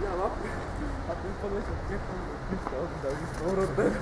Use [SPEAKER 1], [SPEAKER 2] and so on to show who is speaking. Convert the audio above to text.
[SPEAKER 1] biała, a ten koleś od dziewczyn oddał mi z powrotem.